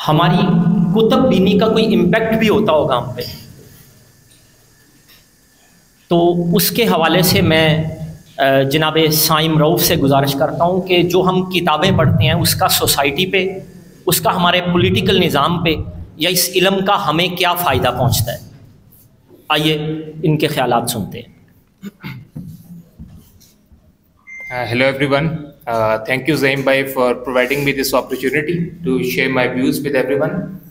हमारी कुतुब बीनी का कोई इम्पैक्ट भी होता होगा हम पे। तो उसके हवाले से मैं जनाब साइम रऊफ़ से गुजारिश करता हूँ कि जो हम किताबें पढ़ते हैं उसका सोसाइटी पे उसका हमारे पॉलिटिकल निज़ाम पे या इस इलम का हमें क्या फ़ायदा पहुँचता है। आइए इनके ख्याल सुनते हैं। Uh, hello everyone. Uh, thank you Zaeem Bhai for providing me this opportunity to share my views with everyone.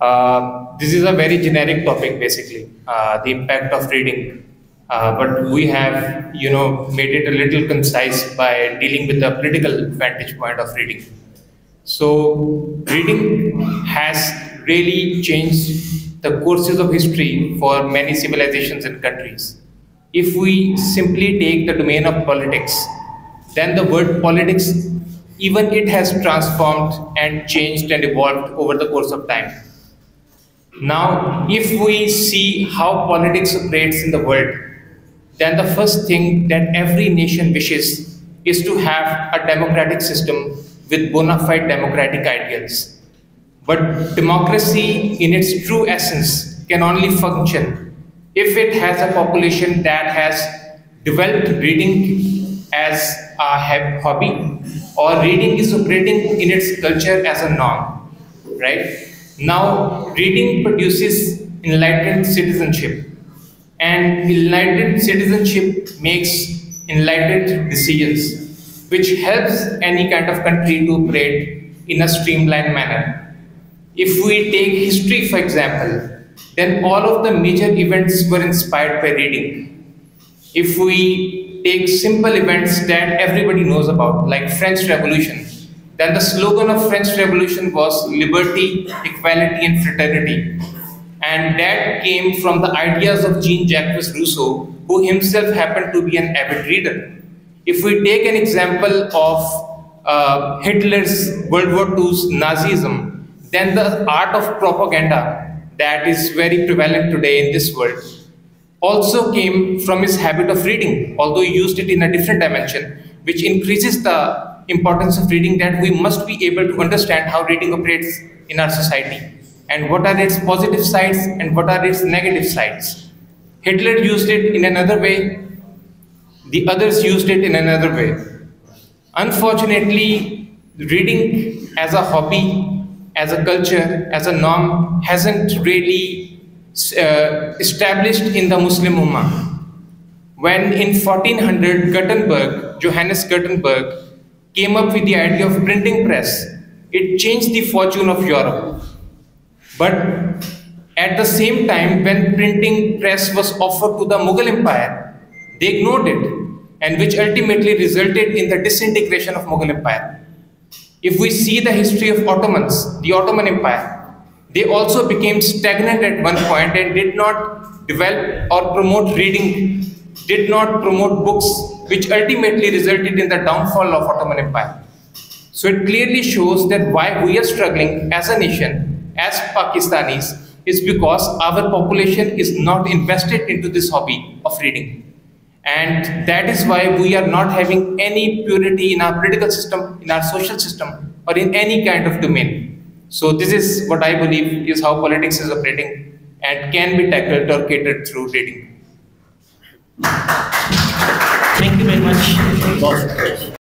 Uh, this is a very generic topic basically, uh, the impact of reading. Uh, but we have, you know, made it a little concise by dealing with the political vantage point of reading. So reading has really changed the courses of history for many civilizations and countries. If we simply take the domain of politics, then the word politics, even it has transformed and changed and evolved over the course of time. Now, if we see how politics operates in the world, then the first thing that every nation wishes is to have a democratic system with bona fide democratic ideals. But democracy, in its true essence, can only function if it has a population that has developed reading as a hobby or reading is operating in its culture as a norm, right? Now, reading produces enlightened citizenship and enlightened citizenship makes enlightened decisions, which helps any kind of country to operate in a streamlined manner. If we take history, for example, then all of the major events were inspired by reading. If we take simple events that everybody knows about, like French Revolution. Then the slogan of French Revolution was liberty, equality, and fraternity. And that came from the ideas of Jean-Jacques Rousseau, who himself happened to be an avid reader. If we take an example of uh, Hitler's World War II's Nazism, then the art of propaganda that is very prevalent today in this world also came from his habit of reading, although he used it in a different dimension, which increases the importance of reading that we must be able to understand how reading operates in our society and what are its positive sides and what are its negative sides. Hitler used it in another way, the others used it in another way. Unfortunately, reading as a hobby, as a culture, as a norm hasn't really uh, established in the Muslim Ummah. When in 1400 Gutenberg, Johannes Gutenberg, came up with the idea of printing press, it changed the fortune of Europe. But at the same time, when printing press was offered to the Mughal Empire, they ignored it, and which ultimately resulted in the disintegration of Mughal Empire. If we see the history of Ottomans, the Ottoman Empire, they also became stagnant at one point and did not develop or promote reading, did not promote books, which ultimately resulted in the downfall of Ottoman Empire. So it clearly shows that why we are struggling as a nation, as Pakistanis, is because our population is not invested into this hobby of reading. And that is why we are not having any purity in our political system, in our social system, or in any kind of domain. So this is what I believe is how politics is operating and can be tackled or catered through reading. Thank you very much.